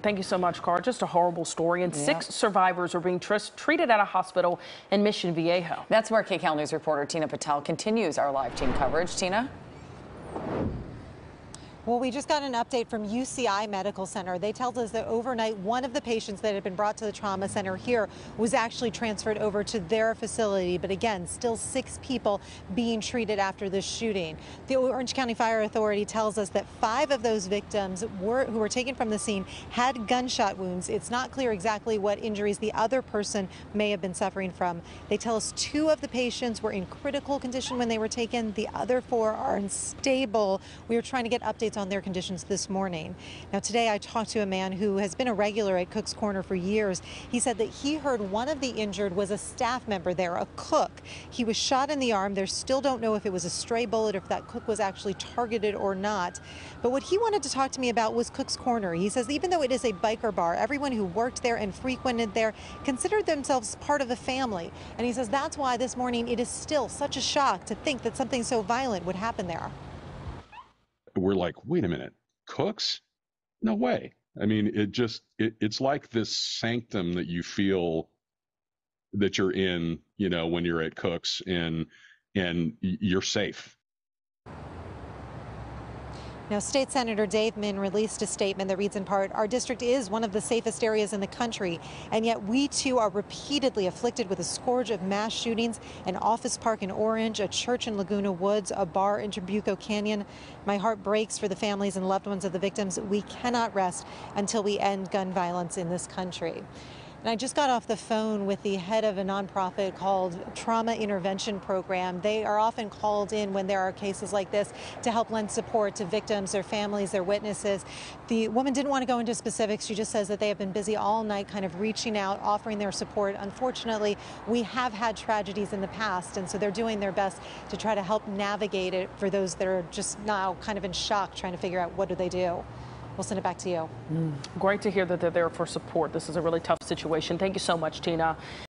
Thank you so much, Carl. Just a horrible story. And six survivors are being tr treated at a hospital in Mission Viejo. That's where KCAL News reporter Tina Patel continues our live team coverage. Tina? Well, we just got an update from UCI Medical Center. They told us that overnight, one of the patients that had been brought to the trauma center here was actually transferred over to their facility. But again, still six people being treated after this shooting. The Orange County Fire Authority tells us that five of those victims were, who were taken from the scene had gunshot wounds. It's not clear exactly what injuries the other person may have been suffering from. They tell us two of the patients were in critical condition when they were taken. The other four are unstable. We are trying to get updates on their conditions this morning. Now, today I talked to a man who has been a regular at Cook's Corner for years. He said that he heard one of the injured was a staff member there, a cook. He was shot in the arm. They still don't know if it was a stray bullet or if that cook was actually targeted or not. But what he wanted to talk to me about was Cook's Corner. He says even though it is a biker bar, everyone who worked there and frequented there considered themselves part of a family. And he says that's why this morning it is still such a shock to think that something so violent would happen there we're like, wait a minute, Cook's? No way. I mean, it just it, it's like this sanctum that you feel that you're in, you know, when you're at Cook's and and you're safe. Now, State Senator Dave Min released a statement that reads in part, our district is one of the safest areas in the country, and yet we too are repeatedly afflicted with a scourge of mass shootings, an office park in Orange, a church in Laguna Woods, a bar in Trabuco Canyon. My heart breaks for the families and loved ones of the victims. We cannot rest until we end gun violence in this country. And I just got off the phone with the head of a nonprofit called Trauma Intervention Program. They are often called in when there are cases like this to help lend support to victims, their families, their witnesses. The woman didn't want to go into specifics. She just says that they have been busy all night kind of reaching out, offering their support. Unfortunately, we have had tragedies in the past, and so they're doing their best to try to help navigate it for those that are just now kind of in shock trying to figure out what do they do. We'll send it back to you. Mm. Great to hear that they're there for support. This is a really tough situation. Thank you so much, Tina.